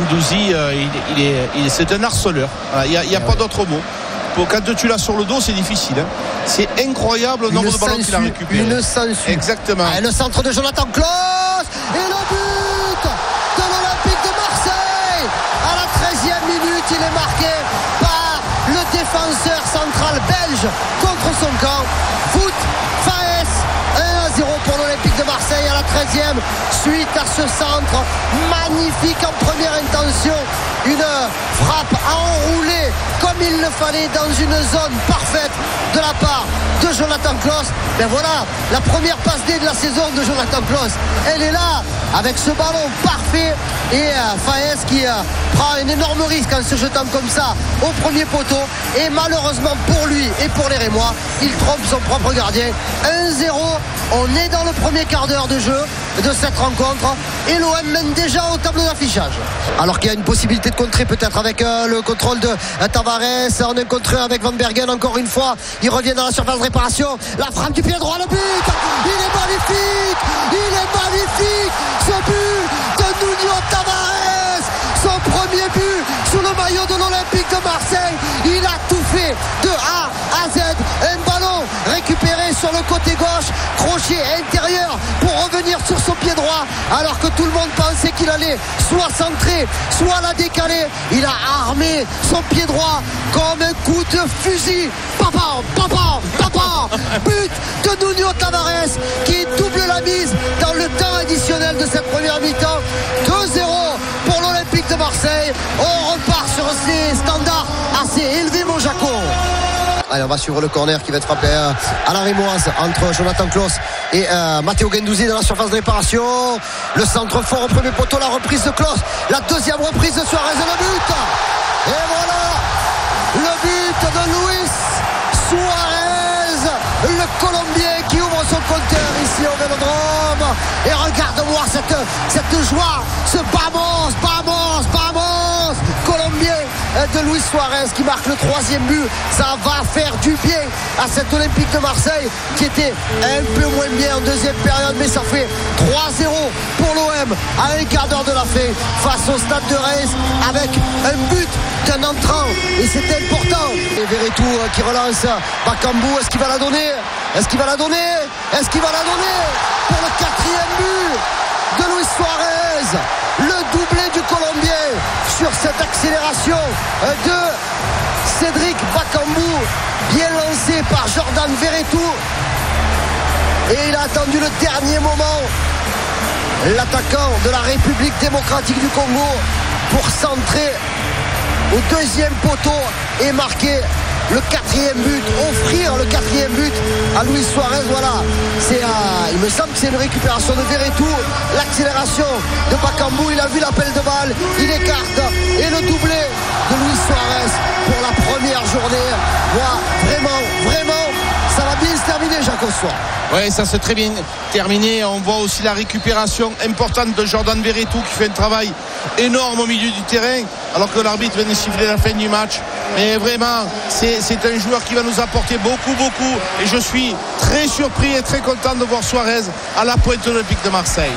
Endouzi, euh, il, est, il est, c'est un harceleur. Il n'y a, il y a pas d'autre mot. Quand tu l'as sur le dos, c'est difficile. hein. C'est incroyable le nombre de ballons qu'il a récupéré. Une sangsue. Exactement. Ah, et le centre de Jonathan Klaus et le but de l'Olympique de Marseille à la 13e minute il est marqué par le défenseur central belge contre son camp 13e suite à ce centre. Magnifique en première intention une frappe à enrouler comme il le fallait dans une zone parfaite de la part de Jonathan Klaus ben voilà la première passe D de la saison de Jonathan Klaus elle est là avec ce ballon parfait. Et euh, Faes qui euh, prend un énorme risque en se jetant comme ça au premier poteau. Et malheureusement pour lui et pour les Rémois il trompe son propre gardien. 1-0 on est dans le premier quart d'heure de jeu de cette rencontre. Et l'OM mène déjà au tableau d'affichage. Alors qu'il y a une possibilité de contrer peut-être avec euh, le contrôle de euh, Tavares. On est contre un avec Van Bergen encore une fois. Il revient dans la surface de réparation. La frappe du pied droit le but. Il est magnifique. Il est magnifique. Ce but de Nuno Tavares. Son premier but sous le maillot de l'Olympique de Marseille. Il a tout fait de A à Z. Un ballon récupéré sur le côté gauche. Crochet intérieur pour revenir sur son alors que tout le monde pensait qu'il allait soit centrer soit la décaler. Il a armé son pied droit comme un coup de fusil. Papa papa papa. But de Nuno Tavares qui double la mise dans le temps additionnel de cette première mi-temps. 2-0 pour l'Olympique de Marseille. On repart sur ces standards assez élevés mon Jaco On va suivre le corner qui va être frappé à la rémoise entre Jonathan Klaus et euh, Matteo Gendouzi dans la surface de réparation. Le centre fort au premier poteau, la reprise de Klaus, la deuxième reprise de Suarez et le but. Et voilà le but de Luis Suarez, le Colombien qui ouvre son compteur ici au Vélodrome. Et regarde-moi cette, cette joie, ce vamos, de Luis Suarez qui marque le troisième but. Ça va faire du bien à cet Olympique de Marseille qui était un peu moins bien en deuxième période, mais ça fait 3-0 pour l'OM à un quart d'heure de la fin face au stade de Reims avec un but d'un entrant et c'est important. Et Verretou euh, qui relance Bakambu, est-ce qu'il va la donner? Est-ce qu'il va la donner? Est-ce qu'il va la donner? Pour le quatrième but de Luis Suarez le Colombien sur cette accélération de Cédric Bakambu bien lancé par Jordan Verretou et il a attendu le dernier moment. L'attaquant de la République démocratique du Congo pour centrer au deuxième poteau et marquer le quatrième but, offrir le quatrième but à Luis Suarez. Voilà, c'est il me semble que c'est une récupération de Verretou, l'accélération de Bakambu, il a vu l'appel de balle, il écarte et le doublé de Luis Suarez pour la première journée. Oui, ça s'est très bien terminé. On voit aussi la récupération importante de Jordan Verretou qui fait un travail énorme au milieu du terrain, alors que l'arbitre vient de siffler la fin du match. Mais vraiment, c'est un joueur qui va nous apporter beaucoup, beaucoup. Et je suis très surpris et très content de voir Suarez à la pointe olympique de Marseille.